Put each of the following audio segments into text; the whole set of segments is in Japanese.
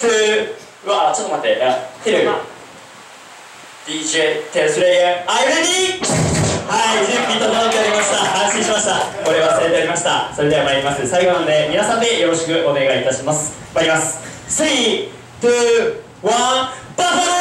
2うわちょっと待ってあテル。DJ テルスレイヤー。Are you ready? はい準備整っておりました。安心しました。これ忘れておりました。それでは参ります。最後なので皆さんでよろしくお願いいたします。参ります。3 2 1バッフ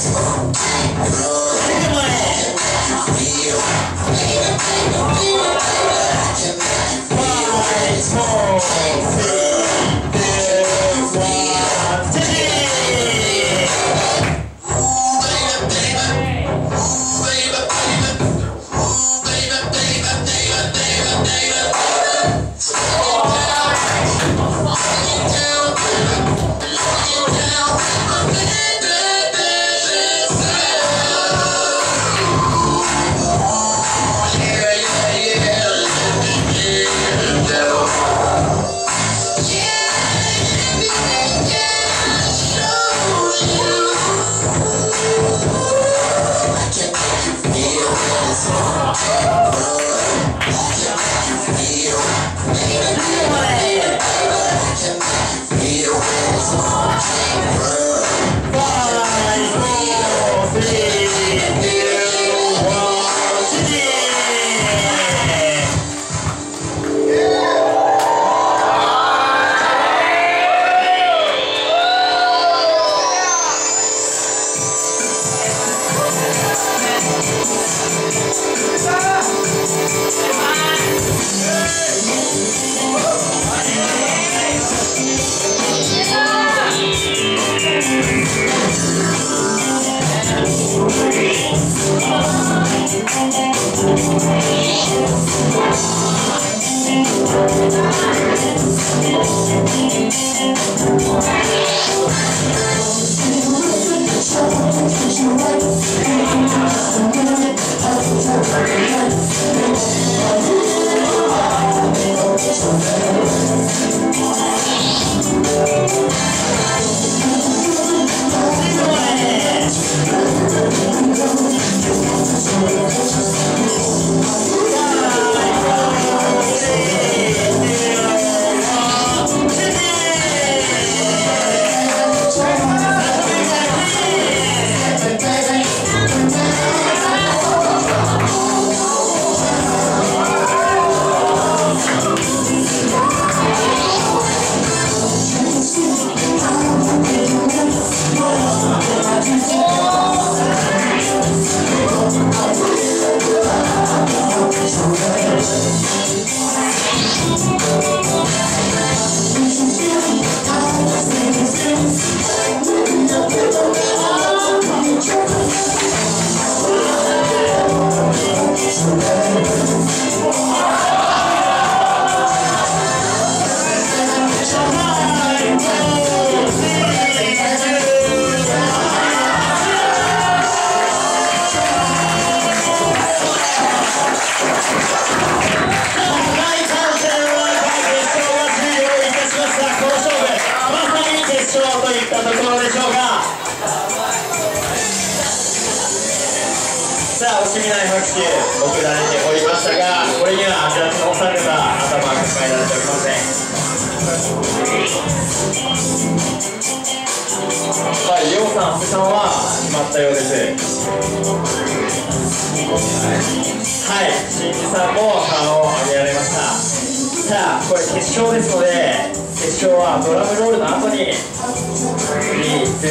さしみない拍手送られておりましたがこれにはジャッジのお三方頭が抱えられておりません。はいりょうさん福さんは決まったようです。はい。新次さんも顔を上げられました。さあこれ決勝ですので決勝はドラムロールの後に3、2、1ジ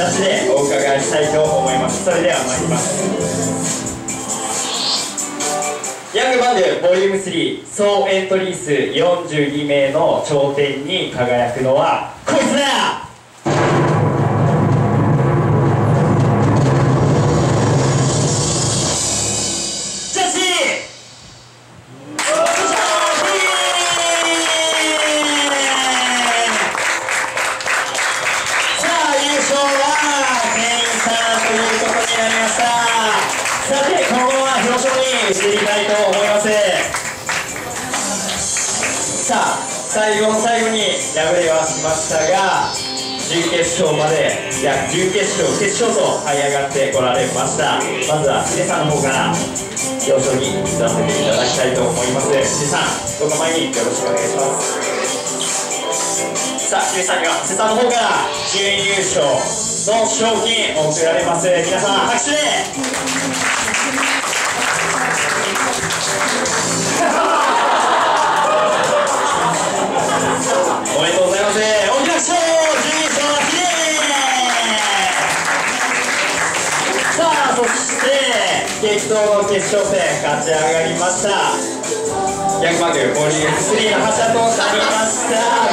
ャッジでお伺いしたいと思います。それでは参ります。グボリューム3総エントリー数42名の頂点に輝くのはこいつだ最後の最後に敗れはしましたが準決勝までいや準決勝決勝と這い上がってこられました。まずはヒデさんの方から表彰に出させていただきたいと思います。ヒデさんどうぞ前によろしくお願いします。さあ、ヒデさんには、瀬さんの方から準優勝の賞金を贈られます。皆さん、拍手で。おめでとうございます。大きな拍手準優勝はヒデさあ、そして、激闘の決勝戦、勝ち上がりました。ヤングマグボリューム3の覇者となりました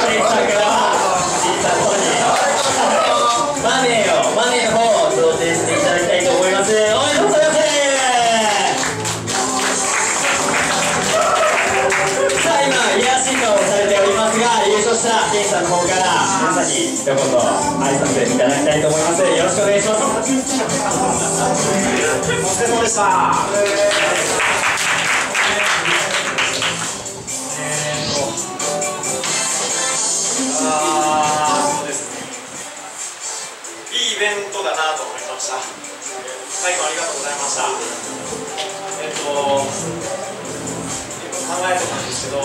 に一言挨拶いただきたいと思いますよろしくお願いしますお疲れ様でした。あそうですね。いいイベントだなと思いました。最後ありがとうございました。えっと、結構考えてたんですけど、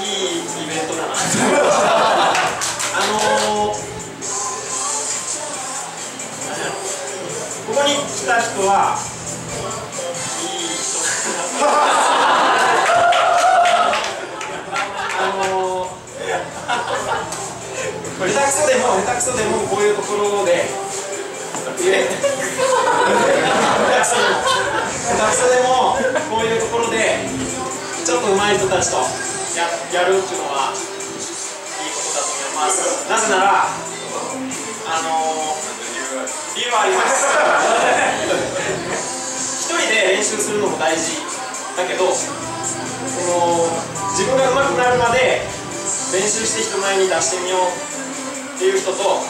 いいイベントだな。あのーここに来た人はいい人だ あの、下手くそでも下手くそでもこういうところでちょっと上手い人たちとややるっていうのはいいことだと思います。なぜならあのー理由はあります一人で練習するのも大事だけどその自分が上手くなるまで練習して人前に出してみようっていう人とこ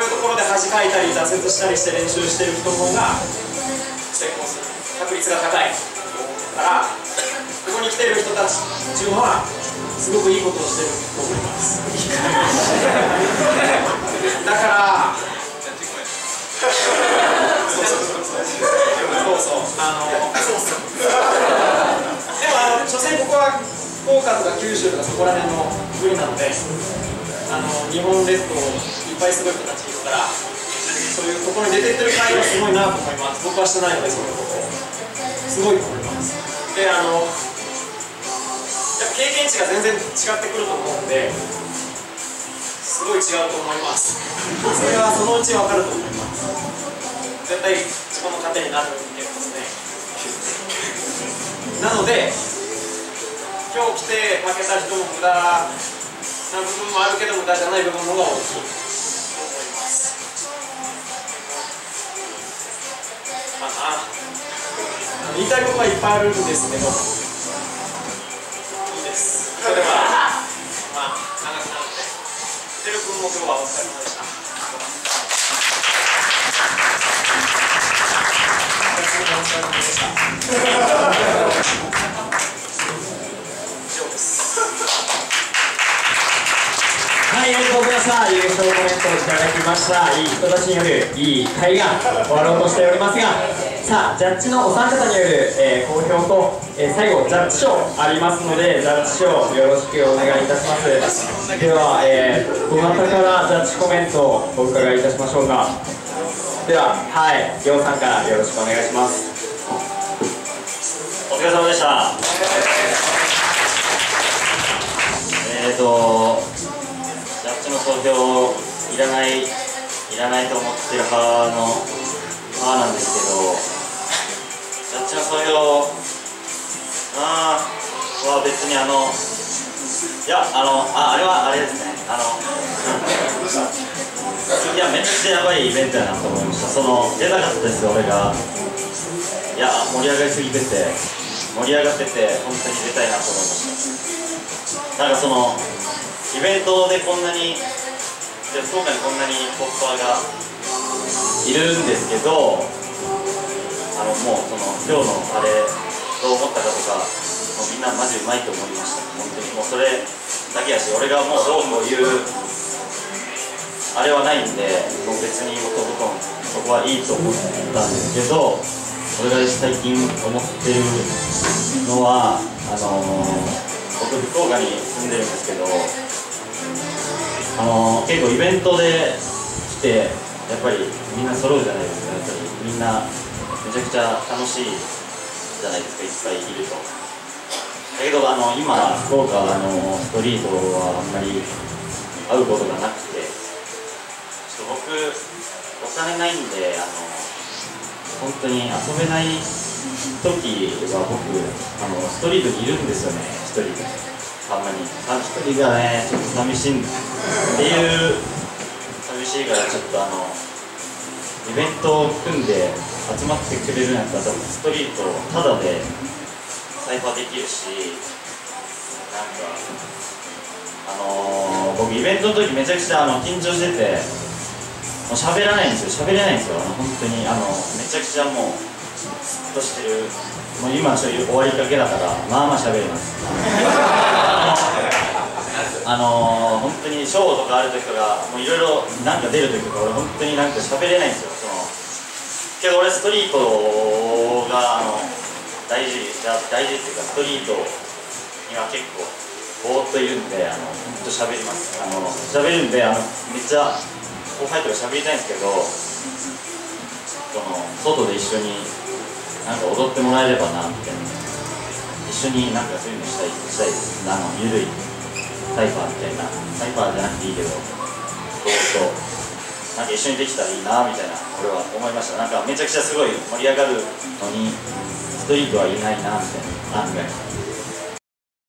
ういうところで恥かいたり挫折したりして練習してる人の方が成功する。確率が高い。からここに来てる人たちっていうのはすごくいいことをしてると思います。だからそうそうそうあのそうそうでもあの所詮ここは福岡とか九州とかそこら辺の国なのであの日本列島いっぱいすごい人たちいるからそういうところに出てってる会はすごいなと思います。僕はしてないのでそういうこ。とすごいと思います。であの経験値が全然違ってくると思うんですごい違うと思います。それはそのうち分かると思います。絶対自分の糧になるっていうことで。す ねなので今日来て負けた人も無駄な部分もあるけど無駄じゃない部分の方が大きいと思います。かな。言いたいことはいっぱいあるんですけどではまあ長くなっててる君も今日はお疲れ様でしたい、ありがとうございました。優勝コメントをいただきました。いい人たちによるいい会が終わろうとしておりますが、さあ、ジャッジのお三方による、えー好評と、えー最後、ジャッジ賞ありますので、ジャッジ賞よろしくお願いいたします。では、えーどなたからジャッジコメントをお伺いいたしましょうか。では、はい、りょうさんからよろしくお願いします。お疲れ様でした。投票いらないいらないと思ってる派の派なんですけどあっちの投票あは別にあのいやあのああれはあれですねあのいや、めっちゃやばいイベントやなと思いました。その、出なかったですよ、俺が。いや、盛り上がりすぎてて、盛り上がってて、本当に出たいなと思いました。なんかその、イベントでこんなにで福岡にこんなにポッパーがいるんですけどあのもうその今日のあれどう思ったかとかもうみんなマジうまいと思いました。本当にもうそれだけやし俺がもうどうこう言うあれはないんでもう別に僕とことんそこはいいと思ったんですけど俺が最近思ってるのはあの僕福岡に住んでるんですけどあの結構イベントで来てやっぱりみんな揃うじゃないですかやっぱり。みんなめちゃくちゃ楽しいじゃないですかいっぱいいると。だけどあの今福岡のストリートはあんまり会うことがなくてちょっと僕お金ないんであの本当に遊べない時は僕あのストリートにいるんですよね一人で。たまにあ一人がねちょっと寂しいっていう寂しいからちょっとあのイベントを組んで集まってくれるんやったら多分ストリートタダでサイファーできるしなんかあのー、僕イベントの時めちゃくちゃあの緊張しててもう喋らないんですよ喋れないんですよあの本当にあのめちゃくちゃもうスッとしてるもう今ちょっと終わりかけだからまあまあ喋れます。あのー、本当にショーとかある時とかもういろいろなんか出る時とか俺本当になんか喋れないんですよ。そのけど俺ストリートがあの大事大事っていうかストリートには結構ぼーっといるんであの本当喋ります。あの喋るんであのめっちゃ後輩とか喋りたいんですけどその外で一緒になんか踊ってもらえればなみたいな。一緒になんかそういうのしたいしたいあのゆるい。サイファーみたいなサイファーじゃなくていいけどそうそうなんか一緒にできたらいいなみたいな俺は思いました。なんかめちゃくちゃすごい盛り上がるのにストリートはいないなみたいな案外。